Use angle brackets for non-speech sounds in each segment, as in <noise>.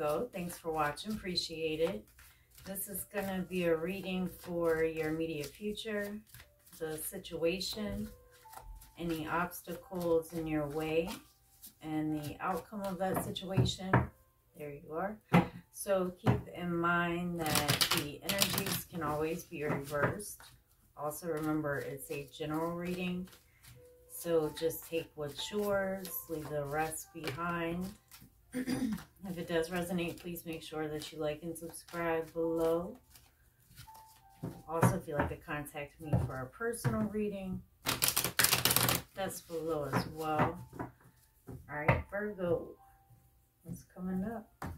Virgo. Thanks for watching. Appreciate it. This is going to be a reading for your immediate future, the situation, any obstacles in your way, and the outcome of that situation. There you are. So keep in mind that the energies can always be reversed. Also remember it's a general reading. So just take what's yours, leave the rest behind. <clears throat> if it does resonate, please make sure that you like and subscribe below. Also, if you'd like to contact me for a personal reading, that's below as well. All right, Virgo, what's coming up?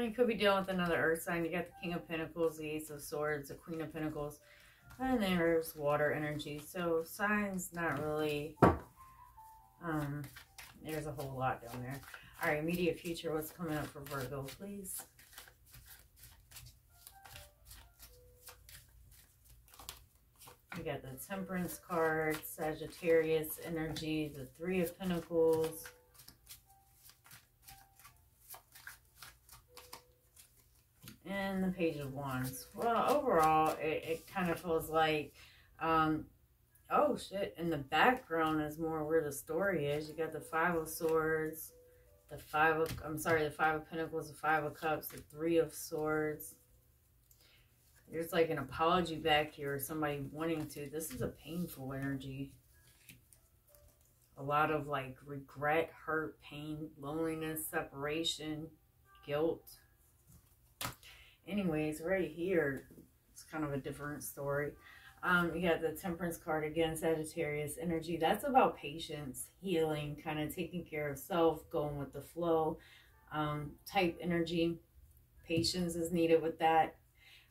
you could be dealing with another earth sign. You got the King of Pentacles, the Ace of Swords, the Queen of Pentacles, and there's water energy. So signs not really, um, there's a whole lot down there. All right, immediate future, what's coming up for Virgo, please? We got the Temperance card, Sagittarius energy, the Three of Pentacles, and the Page of Wands. Well, overall, it, it kind of feels like, um, oh shit, in the background is more where the story is. You got the Five of Swords, the Five of, I'm sorry, the Five of Pentacles, the Five of Cups, the Three of Swords. There's like an apology back here, somebody wanting to. This is a painful energy. A lot of like regret, hurt, pain, loneliness, separation, guilt anyways, right here, it's kind of a different story. Um, you got the Temperance card again, Sagittarius energy. That's about patience, healing, kind of taking care of self, going with the flow um, type energy. Patience is needed with that.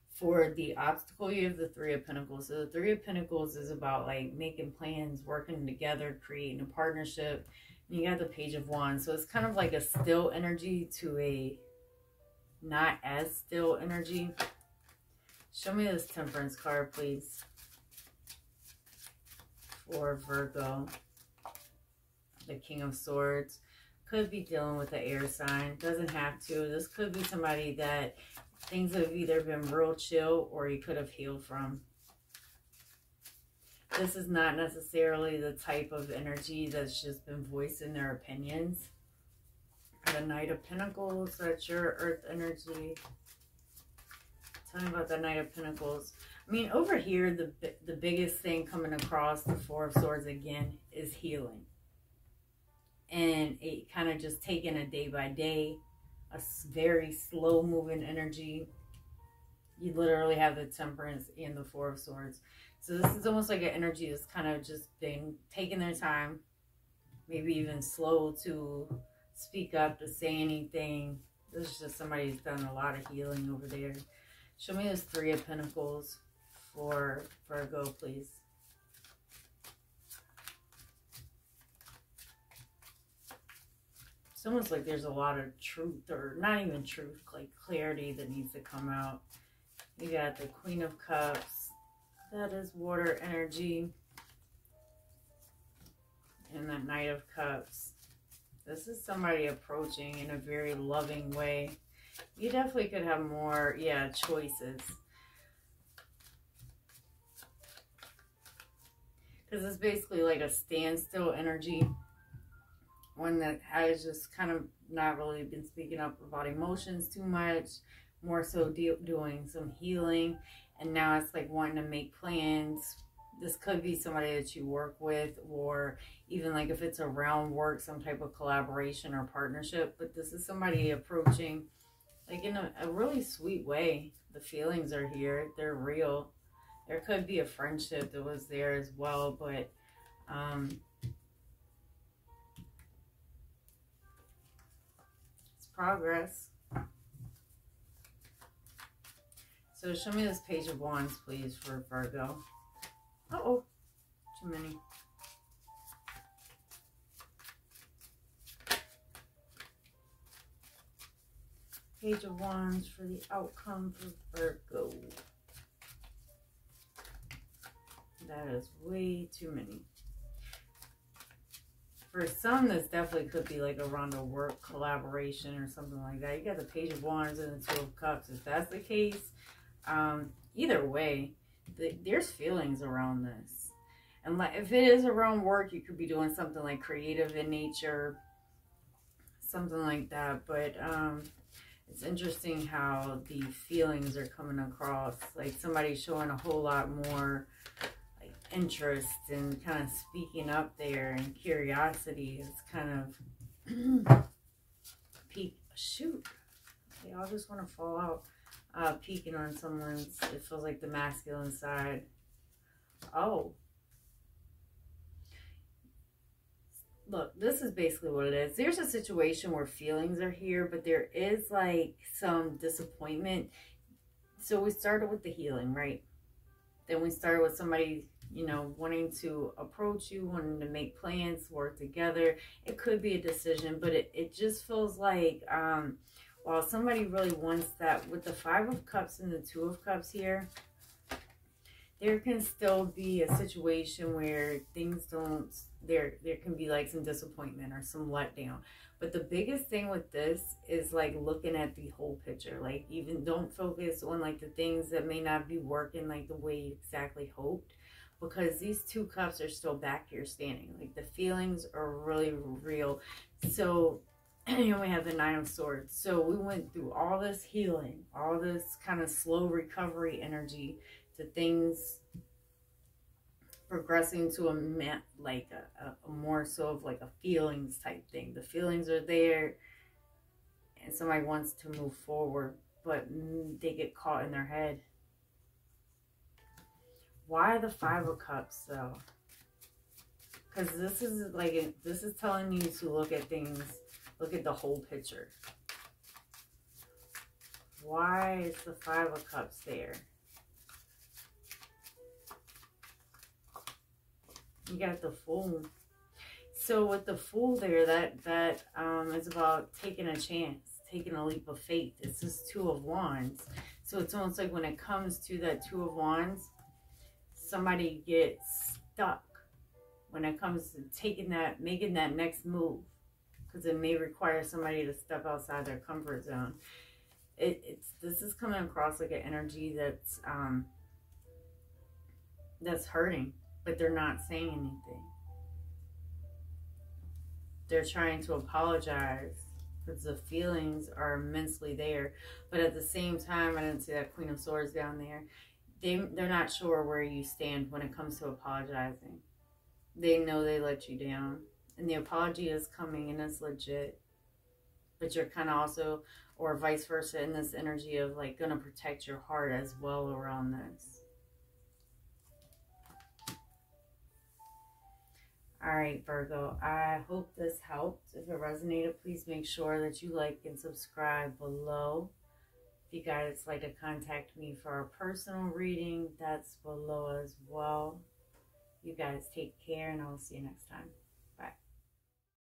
For the obstacle, you have the Three of Pentacles. So the Three of Pentacles is about like making plans, working together, creating a partnership. And you got the Page of Wands. So it's kind of like a still energy to a not as still energy. Show me this temperance card, please. For Virgo. The King of Swords. Could be dealing with the air sign. Doesn't have to. This could be somebody that things have either been real chill or you could have healed from. This is not necessarily the type of energy that's just been voicing their opinions the Knight of Pentacles, that's your earth energy. Tell me about the Knight of Pentacles. I mean, over here, the, the biggest thing coming across the Four of Swords again is healing. And it kind of just taking a day by day, a very slow moving energy. You literally have the Temperance and the Four of Swords. So this is almost like an energy that's kind of just been taking their time, maybe even slow to speak up, to say anything. This is just somebody who's done a lot of healing over there. Show me this Three of Pentacles for Virgo, please. It's almost like there's a lot of truth, or not even truth, like clarity that needs to come out. You got the Queen of Cups. That is water energy. And the Knight of Cups. This is somebody approaching in a very loving way. You definitely could have more, yeah, choices. Because it's basically like a standstill energy. One that has just kind of not really been speaking up about emotions too much. More so doing some healing. And now it's like wanting to make plans this could be somebody that you work with or even like if it's around work some type of collaboration or partnership but this is somebody approaching like in a, a really sweet way the feelings are here they're real there could be a friendship that was there as well but um it's progress so show me this page of wands please for virgo uh-oh. Too many. Page of Wands for the outcome for Virgo. That is way too many. for some, this definitely could be like around a work collaboration or something like that. You got the Page of Wands and the Two of Cups. If that's the case, um, either way, the, there's feelings around this. And like, if it is around work, you could be doing something like creative in nature, something like that. But um, it's interesting how the feelings are coming across. Like somebody showing a whole lot more interest and kind of speaking up there and curiosity is kind of <clears throat> peak. Shoot, they all just want to fall out. Uh, peeking on someone's, it feels like the masculine side. Oh, look, this is basically what it is. There's a situation where feelings are here, but there is like some disappointment. So we started with the healing, right? Then we started with somebody, you know, wanting to approach you, wanting to make plans, work together. It could be a decision, but it, it just feels like um, while somebody really wants that, with the Five of Cups and the Two of Cups here, there can still be a situation where things don't there there can be like some disappointment or some letdown but the biggest thing with this is like looking at the whole picture like even don't focus on like the things that may not be working like the way you exactly hoped because these two cups are still back here standing like the feelings are really real so <clears throat> and we have the nine of swords so we went through all this healing all this kind of slow recovery energy to things progressing to a like a, a, more so of like a feelings type thing. The feelings are there and somebody wants to move forward, but they get caught in their head. Why the five of cups though? Because this is like, this is telling you to look at things, look at the whole picture. Why is the five of cups there? You got the Fool. So with the Fool there, that that um, is about taking a chance, taking a leap of faith. It's this Two of Wands. So it's almost like when it comes to that Two of Wands, somebody gets stuck when it comes to taking that, making that next move. Because it may require somebody to step outside their comfort zone. It, it's This is coming across like an energy that's, um, that's hurting but they're not saying anything. They're trying to apologize because the feelings are immensely there. But at the same time, I didn't see that Queen of Swords down there. They, they're not sure where you stand when it comes to apologizing. They know they let you down. And the apology is coming and it's legit. But you're kind of also, or vice versa, in this energy of like going to protect your heart as well around this. All right, Virgo, I hope this helped. If it resonated, please make sure that you like and subscribe below. If you guys like to contact me for a personal reading, that's below as well. You guys take care, and I'll see you next time.